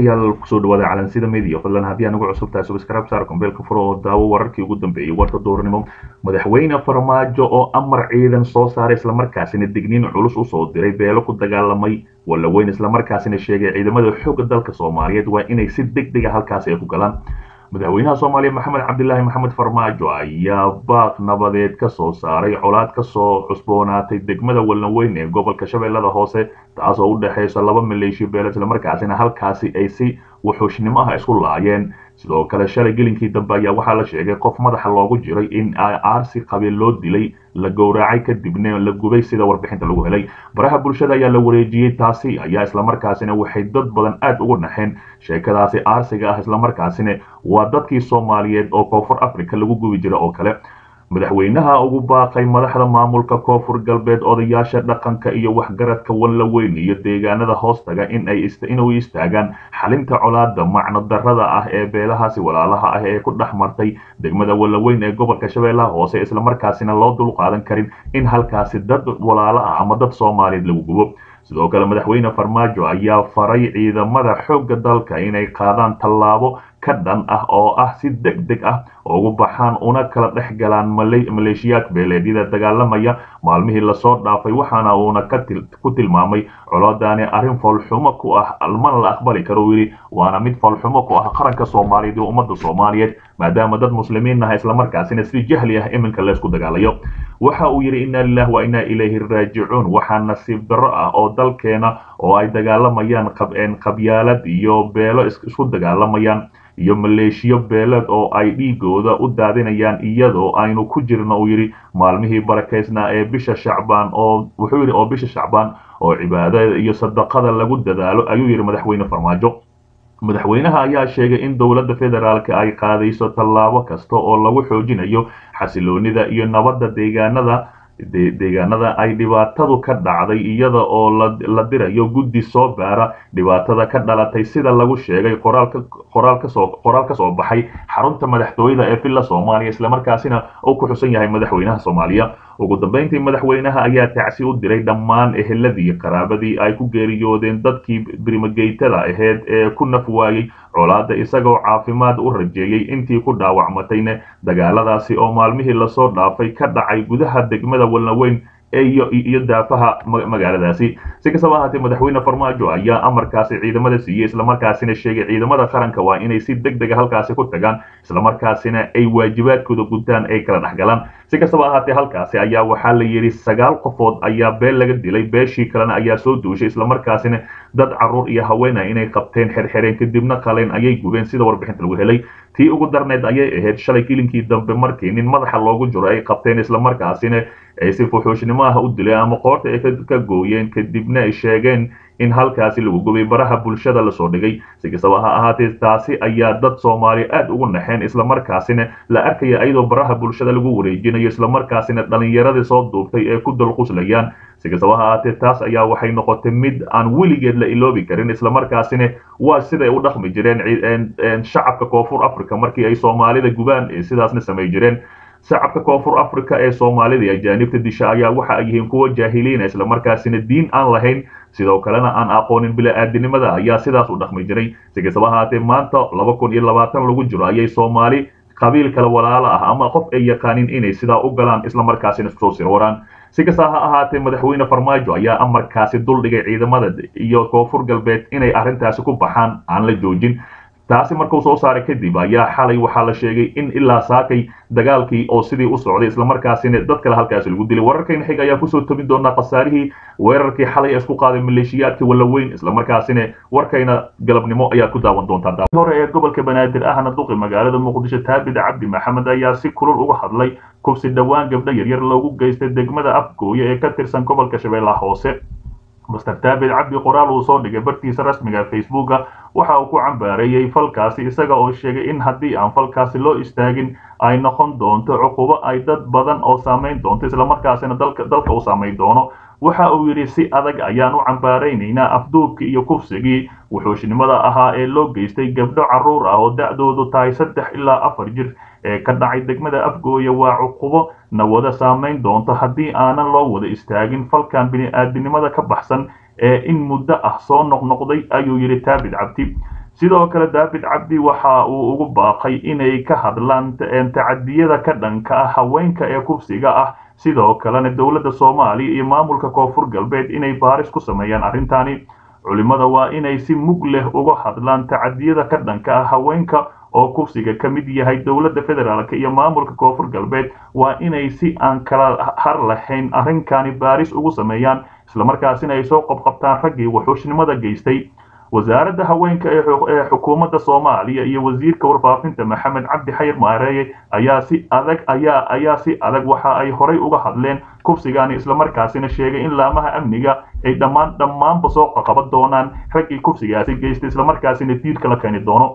daawadayaal ku soo dhawaada calansida media fadlan. Haddii anugu cusub tahay subscribe saar kombeelka furo oo daawo wararkii ugu dambeeyey warka doornimo madaxweyne farmaajo oo amar ciidan soo saaray islamarkaasina digniin culus u soo diray beelo ku dagaalamay walaweyn islamarkaasina sheegay ciidamada xoogga dalka soomaaliyeed. Waa inay si deg dega halkaasi ay ku galaan madaxweynaha soomaaliya maxamed cabdilaahi maxamed farmaajo. Ayaa baaq nabadeed ka soo saaray colaad ka soo cusboonaatay degmada walnaweyn ee gobolka shabeellada hoose taasoo u dhexaysa laba maleeshiyo beelo islamarkaasina halkaasi ay si wuxuushnimo ah isku laayeen sidoo kale shalay gelinkii dambe ayaa waxaa la sheegay qof madaxa loogu jiray in aarsi qabiil loo dilay la gowracay kadibna la gubay sida warbixinta lagu helay. Baraha bulshada ayaa la wareejiyey taasi ayaa islamarkaasina waxay dad badan aad ugu naxeen. Sheekadaasi aarsiga ah islamarkaasina waa dadkii soomaaliyeed oo koonfur africa lagu gubi jira oo kale madaxweynaha ugu baaqay madaxda maamulka koonfur galbeed odayaasha dhaqanka iyo waxgaradka wanlaweyn iyo deegaanada hoostaga inay istaagaan xalinta colaada macno darada ah ee beelahaasi walaalaha ah ee ku dhex martay degmada wanlaweyn ee gobolka shabeellaha hoose islamarkaasina loo dulqaadan karin in halkaasi dad walaalo ah ama dad soomaaliyeed lagu gubo. Sidoo kale madaxweyne farmaajo ayaa faray ciidamada xoogga dalka inay qaadaan tallaabo ka dhan ah oo ah si deg deg ah ugu baxaan una kala dhex galaan maleeshiyaad beeleedyada dagaalamaya maalmihii la soo dhaafay waxaana uuna ku tilmaamay colodaani arrin foolxumo ku ah mana la aqbali karo yidhi waana mid foolxumo ku ah qaranka soomaaliyeed iyo ummadda soomaaliyeed maadaama dad muslimiin ah islamarkaasina si jahli ah iminka leysku dagaalayo. Waxa uu yidhi inna lilah wa inna ilayhi raajicuun. Waxaa nasiib darro ah oo dalkeena oo ay dagaalamayaan qabyaalad iyo beelo isku dagaalamayaan iyo maleeshiyo beeleed oo ay dhiigooda u daadinayaan iyadoo aynu ku jirno uu yidhi maalmihii barakaysnaa ee bisha shacbaan oo wuxuu yidhi oo bisha shacbaan oo cibaadada iyo sadaqada lagu dadaalo ayuu yidhi madaxweyne farmaajo madaxweynaha ayaa sheegay in dowladda federaalka ay qaadayso tallaabo kasta oo lagu xoojinayo xasiloonida iyo nabadda deegaanada deegaanada ay dhibaatadu ka dhacday iyada oo la dirayo guddi soo baara. Dhibaatada ka dhalatay sida lagu sheegay qoraal ka soo baxay xarunta madaxtooyada ee villa soomaaliya islamarkaasina uu ku xusan yahay madaxweynaha soomaaliya ugu dambeyntii madaxweynaha ayaa tacsi u diray dhammaan eheladii qaraabadii ay ku geeriyoodeen dadkii birimageytada aheyd ee ku naf waayey colaada isagoo caafimaad u rajeeyey intii ku dhaawacmatayne dagaaladaasi oo maalmihii la soo dhaafay ka dhacay gudaha degmada walnaweyn iyo daafaha magaaladaasi. Si kastaba ahaatee madaxweyne farmaajo ayaa amarkaasi ciidamada siiyey islamarkaasina sheegay ciidamada qaranka waa inay si deg dega halkaasi ku tagaan islamarkaasina ay waajibaadkooda gutaan ay kala dhexgalaan. Si kastaba ahaatee halkaasi ayaa waxaa la yidhi sagaal qofood ayaa beel laga dilay beeshii kalena ayaa soo duushay islamarkaasina dad carruur iyo haweena inay qabteen xerxereen kadibna qaleen ayay gubeen sida warbixinta lagu helay tii ugu darneyd ayay ahayd shalay kilinkii dambe markii nin madaxa loogu jiro ay qabteen islamarkaasina ay si fuxuushnimo ah u dileen ama qoorta ay ka gooyeen kadibna ay sheegeen in halkaasi lagu gubay baraha bulshada la soo dhigay. Si kastaba ha ahaatee taasi ayaa dad soomaaliya aad ugu naxeen islamarkaasina la arkaya iyadoo baraha bulshada lagu wareejinayo islamarkaasina dhallinyaradii soo duubtay ee ku dalquslayaan si kastaba ha ahaatee taas ayaa waxay noqotay mid aan weligeed la iloobi karin islamarkaasina waa siday u dhaqmi jireen shacabka koonfur africa markii ay soomaalida gubaan ee sidaasna samay jireen. Shacabka koonfur africa ee soomaalida ajaanibta disha ayaa waxa ay yihiin kuwa jaahiliina islamarkaasina diin aan lahayn sidoo kalena aan aqoonin bila-aadinimada ayaa sidaas u dhaqmi jiray. Si kastaba ahaatee maanta laba kun iyo labaatan lagu jiro ayay soomaali qabiil kale walaalo ah ama qof ay yaqaanin inay sidaa u galaan islamarkaasina iskusoo sirwaraan. Si kasta ha ahaatee madaxweyne farmaajo ayaa amarkaasi duldhigay ciidamada iyo koonfur galbeed inay arrintaasi ku baxaan aan la joojin taasi markuu soo saaray kadib ayaa xalay waxaa la sheegay in ilaa saakay dagaalkii oo sidii u socday islamarkaasina dad kale halkaasi lagu dilay. Wararkayna xig ayaa ku soo tobin doonaa khasaarihii weerarkii xalay isku qaaday maleeshiyaadkii walaweyn islamarkaasina warkayna galabnimo ayaad ku daawan doontaa. Hore ee gobolka banaadir ahna duqi magaalada muqdisho taabid cabdi maxamed ayaa si kulul uga hadlay kubsi dhowaan gabdho yaryar loogu geystay degmada afgooye ee ka tirsan gobolka shabeellaha hoose master taabid cabdi qoraal uu soo dhigay bartiisa rasmiga facebooka. Waxa uu ku cambaareeyey falkaasi isaga oo sheegay in haddii aan falkaasi loo istaagin ay noqon doonto cuqubo ay dad badan oo saamayn doonto islamarkaasina dalka u saamayn doono waxa uu yidhi si adag ayaan u cambaaraynaynaa afduubkii iyo kufsigii. Wuxuushnimada ahaa ee loo geystay gabdho carruur ah oo da'doodu tahay saddex ilaa afar jir. Ee ka dhacay degmada afgooye waa cuqubo na wada saamayn doonto haddii aanan loo wada istaagin. Falkan bini'aadinimada ka baxsan ee in muddo ah soo noqnoqday ayuu yidhi taabid cabdi. Sidoo kale david cabdi waxa uu ugu baaqay inay ka hadlaan tacadiyada ka dhanka ah haweenka ee kufsiga ah sidoo kalena dowladda soomaaliya iyo maamulka koonfur galbeed inay baaris ku sameeyaan arrintani. Culimmada waa inay si mug leh uga hadlaan tacadiyada ka dhanka ah haweenka oo kufsiga ka mid yahay dowladda federaalk iyo maamulka koonfur galbeed. Waa inay si aan kala har lahayn arrinkani baaris ugu sameeyaan islamarkaasina ay soo qabqabtaan raggii wuxuushnimada geystay wasaaradda haweenka ee xukuumadda soomaaliya iyo wasiirka warfaafinta maxamed cabdi xayir maareeye ayaa si adag ayaa ayaa si adag waxa ay horay uga hadleen kufsigani islamarkaasina sheegay in laamaha amniga ay dhammaan dhammaanba soo qaqaban doonaan raggii kufsigaasi geystay islamarkaasina diirka la keeni doono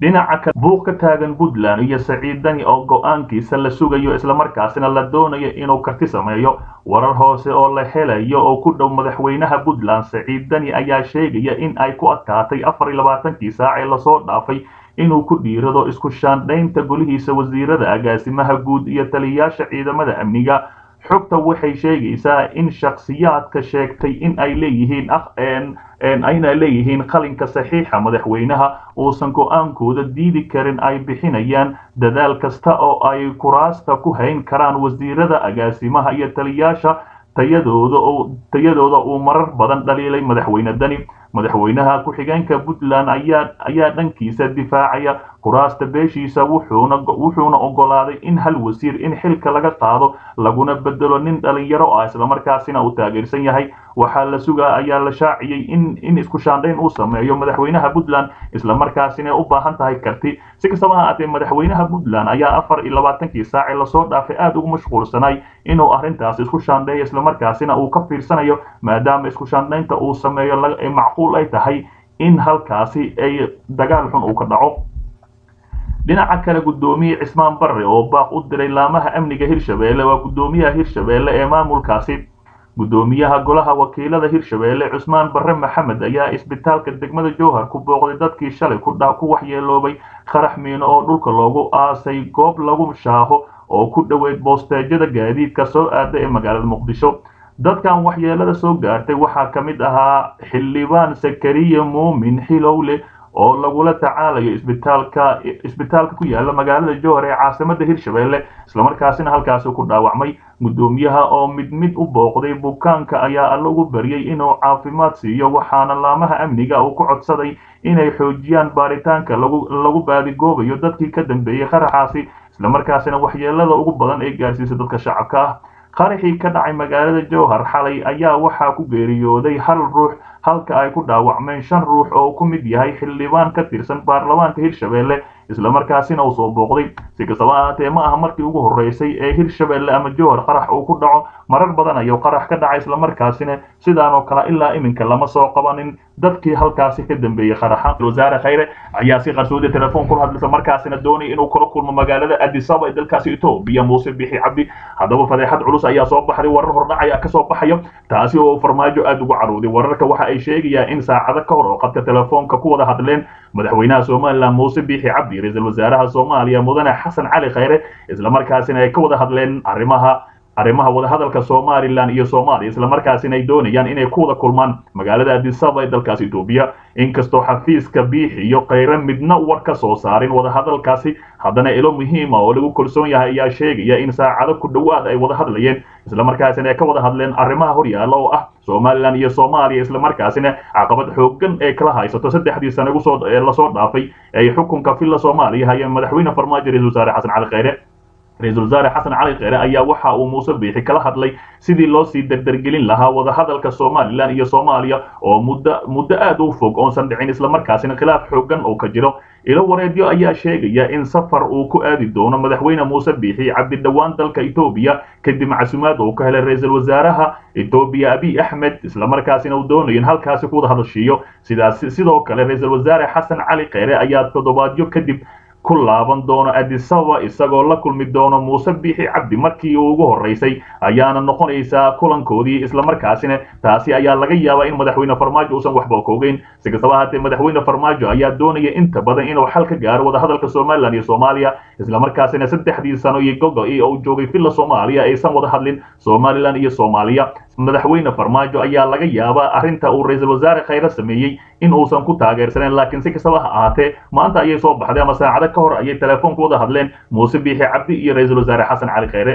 dhinaca kale buuq ka taagan puntland iyo saciidani oo go'aankiisa la sugayo islamarkaasina la doonayo inuu karti sameeyo. Warar hoose oo la helayo oo ku dhow madaxweynaha puntland saciidani ayaa sheegaya in ay ku adkaatay afar iyo labaatankii saac ee la soo dhaafay inuu ku dhiirado isku shaandhaynta golihiisa wasiirada agaasimaha guud iyo taliyayaasha ciidamada amniga xogta waxay sheegaysaa in shakhsiyaadka sheegtay in ay leeyihiin ayna leeyihiin qalinka saxiixa madaxweynaha uusan go'aankooda diidi karin ay bixinayaan dadaal kasta oo ay kuraasta ku hayn karaan wasiirada agaasimaha iyo taliyayaasha tayadooda uu marar badan dhaliilay madaxweyne dani. Madaxweynaha ku-xigeenka puntland ayaa dhankiisa difaacaya kuraasta beeshiisa wuxuuna ogolaaday in hal wasiir in xilka laga qaado laguna bedelo nin dhalinyaro ah islamarkaasina uu taageersan yahay. Waxaa la sugaa ayaa la shaaciyey in isku shaandhayn uu sameeyo madaxweynaha puntland islamarkaasina u baahan tahay karti. Si kastaba ha aatee madaxweynaha puntland ayaa afar iyo labaatankii saace la soo dhaafay aada ugu mashquulsanay inuu arrintaas isku shaandheeyo islamarkaasina uu ka fiirsanayo maadaama isku shaandhaynta uu sameeyo macquul ay tahay in halkaasi ay dagaal xun uu ka dhaco dhinaca kale guddoomiye cismaan barre oo baaq u diray laamaha amniga hirshabeelle waa guddoomiyaha hirshabeelle ee maamulkaasi. Guddoomiyaha golaha wakiilada hirshabeelle cusmaan barre maxamed ayaa isbitaalka degmada jowhar ku booqday dadkii shalay ku waxyeeloobay qarax miino oo dhulka loogu aasay goob lagu shaaho oo ku dhoweyd boosteejyada gaadiidka soo aada ee magaalada muqdisho. Dadkan waxyeelada soo gaartay waxaa ka mid ahaa xildhibaan sakariya muumin xilowle oo lagula tacaalayo isbitaalka isbitaalka ku yaalla magaalada jowhar ee caasimada hirshabeelle islamarkaasina halkaasi ku dhaawacmay. Guddoomiyaha oo mid mid u booqday bukaanka ayaa alla ugu baryay inuu caafimaad siiyo waxaana laamaha amniga uu ku codsaday inay xoojiyaan baaritaanka lagu baadigoobayo dadkii ka dambeeyey qaraxaasi islamarkaasina waxyeelada ugu badan ee gaarsiisa dadka shacabka ah. Qaraxii ka dhacay magaalada jowhar xalay ayaa waxaa ku geeriyooday hal ruux halka ay ku dhaawacmeen shan ruux oo ku mid yahay xildhibaan ka tirsan baarlamaanka hirshabeelle islamarkaasina uu soo booqday. Si kastaba ahaatee ma aha markii ugu horreysay ee hirshabeelle ama jowhar qarax uu ku dhaco. Marar badan ayuu qarax ka dhacay islamarkaasina sidaanoo kale ilaa iminka lama soo qabanin. Dadkii halkaasi ka dambeeyey qaraxa. Wasaare khayre ayaa si qarsoodi telefoon kula hadlay islamarkaasina doonaya inuu kula kulmo magaalada adisaba ee dalkaasi etoobiya muuse bixi cabdi. Haddaba fadeexad culus ayaa soo baxday warar hordhacaya ka soo baxayo taasi oo farmaajo aada ugu carooday. Wararka waxa ay sheegayaan in saacado ka hor oo qabka telefoonka ku wada hadleen madaxweynaha somalilan muuse biixi cabdi ra'iisul wasaaraha soomaaliya mudane xasan cali khayre islamarkaasina ay ka wada hadleen arrimaha arrimaha wadahadalka somalilan iyo soomaaliya islamarkaasina ay doonayaan inay ku wada kulmaan magaalada adisaba ee dalkaasi etoobiya inkastoo xafiiska biixi iyo khayre midna war ka soo saarin wadahadalkaasi haddana ilo muhiima oo lagu kalsoon yahay ayaa sheegaya in saacado ku dhowaad ay wada hadlayeen islamarkaasina ay ka wada hadleen arrimaha horyaala oo ah somalilan iyo soomaaliya islamarkaasina caqabad xoogan ee kala haysato. Saddexdii sane la soo dhaafay ay xukunka villa soomaaliya hayeen madaxweyne farmaajo ra'isul wasaare xasan cali khayre ra'iisul wasaare xasan cali kheyre ayaa waxa uu muuse biixi kala hadlay sidii loo sii derdergelin lahaa wadahadalka somalilan iyo soomaaliya oo muddo muddo aada u fog oonsan dhicin islamarkaasina khilaaf xoogan oo ka jiro. Ilo wareedyo ayaa sheegaya in safar uu ku aadi doono madaxweyne muuse biixi cabdidhowaan dalka etoobiya kadib casumaad uu ka helay ra'iisul wasaaraha etoobiya abiy axmed islamarkaasina uu doonayo in halkaasi ku wada hadashiiyo. Sidaas sidoo kale ra'iisul wasaare xasan cali kheyre ayaa toddobaadyo kadib ku laaban doono adisaba isagoo la kulmi doono muuse biixi cabdi markii uu ugu horreysay ayaana noqonaysaa kulankoodii islamarkaasina taasi ayaa laga yaabaa in madaxweyne farmaajo uusan waxba ka si kastaba ahaatee madaxweyne farmaajo ayaa doonaya inta badan inuu xal ka gaaro wadahadalka somalilan iyo soomaaliya. Islamarkaasina saddexdii sano iyo gogo io uu joogay villa soomaaliya aysan wada hadlin somalilan iyo soomaaliya madaxweyne farmaajo ayaa laga yaabaa arrinta uu ra'iisul wasaare khayre sameeyey in uusan ku taageersaneen laakiin si kastaba ha ahaatee maanta ayay soo baxday ama saacado ka hor ayay telefoonku wada hadleen muuse biixi cabdi iyo ra'iisul wasaare xasan cali khayre